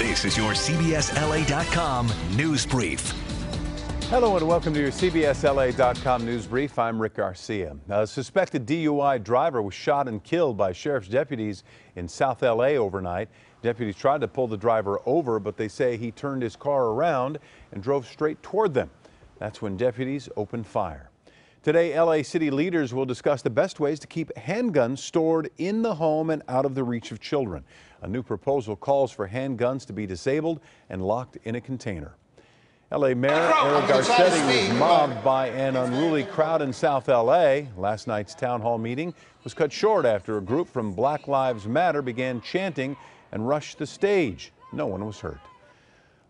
This is your CBSLA.com news brief. Hello and welcome to your CBSLA.com news brief. I'm Rick Garcia. A suspected DUI driver was shot and killed by sheriff's deputies in South LA overnight. Deputies tried to pull the driver over, but they say he turned his car around and drove straight toward them. That's when deputies opened fire. Today, LA city leaders will discuss the best ways to keep handguns stored in the home and out of the reach of children. A new proposal calls for handguns to be disabled and locked in a container. LA Mayor Eric Garcetti was mobbed by an unruly crowd in South LA. Last night's town hall meeting was cut short after a group from Black Lives Matter began chanting and rushed the stage. No one was hurt.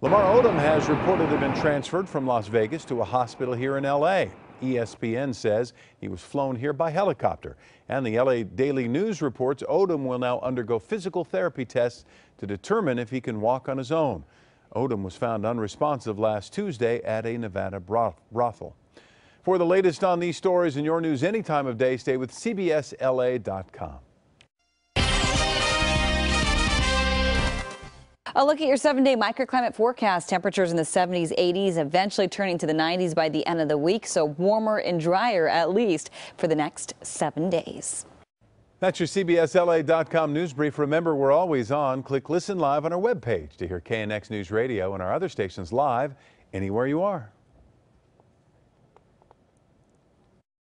Lamar Odom has reportedly been transferred from Las Vegas to a hospital here in LA. ESPN says he was flown here by helicopter. And the LA Daily News reports Odom will now undergo physical therapy tests to determine if he can walk on his own. Odom was found unresponsive last Tuesday at a Nevada brothel. For the latest on these stories and your news any time of day, stay with CBSLA.com. A look at your seven day microclimate forecast. Temperatures in the 70s, 80s, eventually turning to the 90s by the end of the week. So warmer and drier, at least, for the next seven days. That's your CBSLA.com news brief. Remember, we're always on. Click listen live on our webpage to hear KNX News Radio and our other stations live anywhere you are.